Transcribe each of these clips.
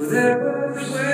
with every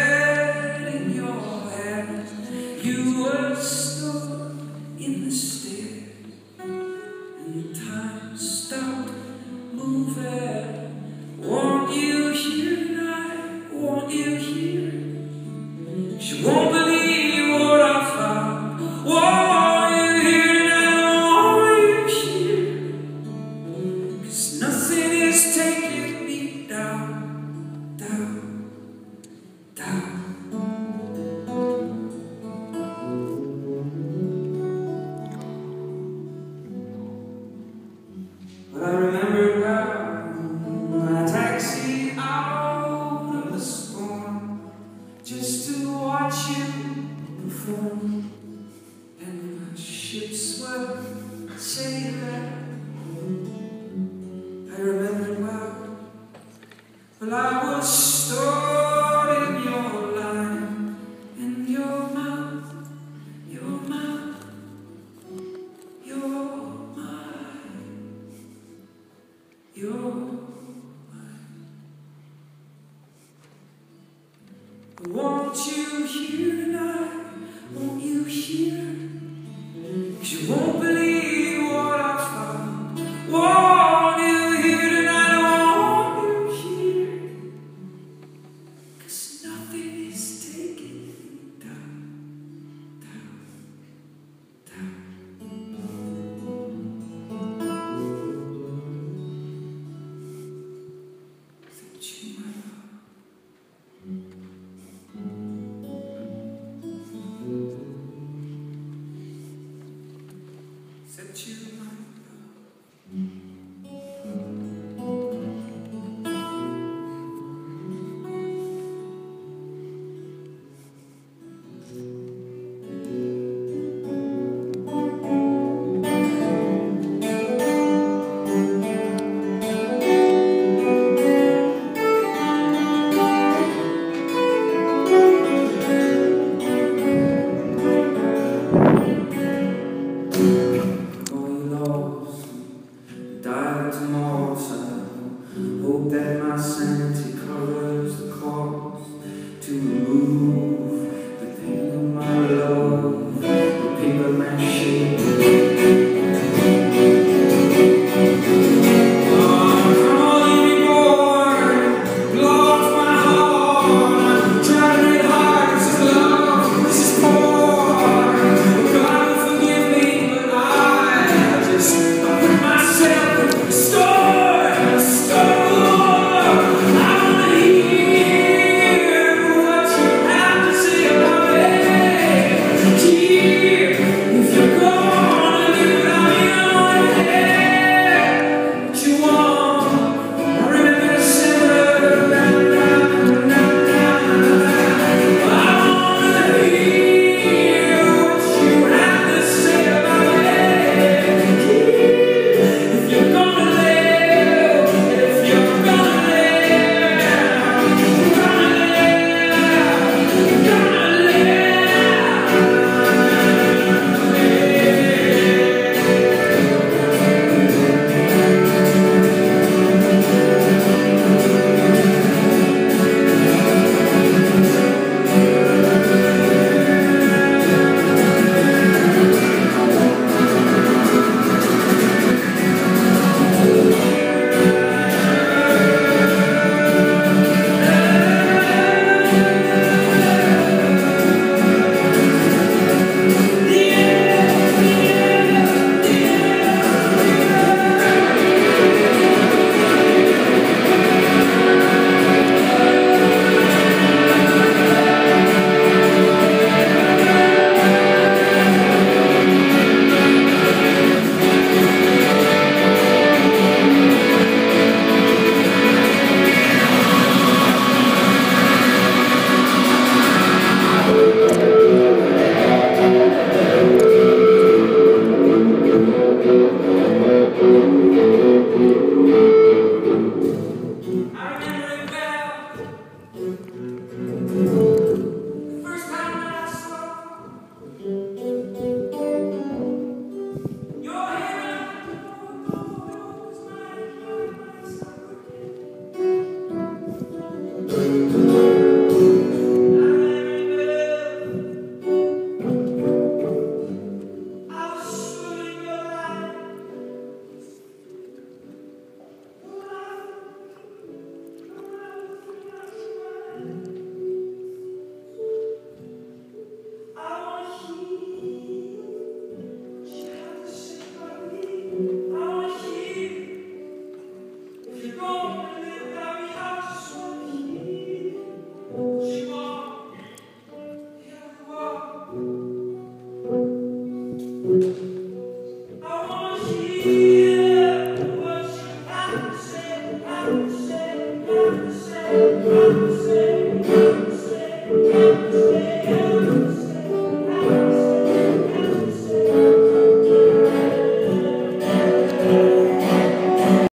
I was stored in your mind, in your mouth, your mouth, your your you hear tonight? Won't you hear? Cause you won't say